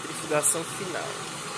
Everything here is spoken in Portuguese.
centrifugação final.